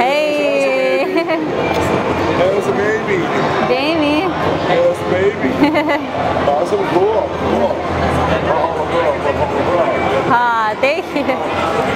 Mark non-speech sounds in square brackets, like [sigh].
hey. That was a baby. Jamie. That was a baby. [laughs] awesome. Cool. Cool. Ah, thank you.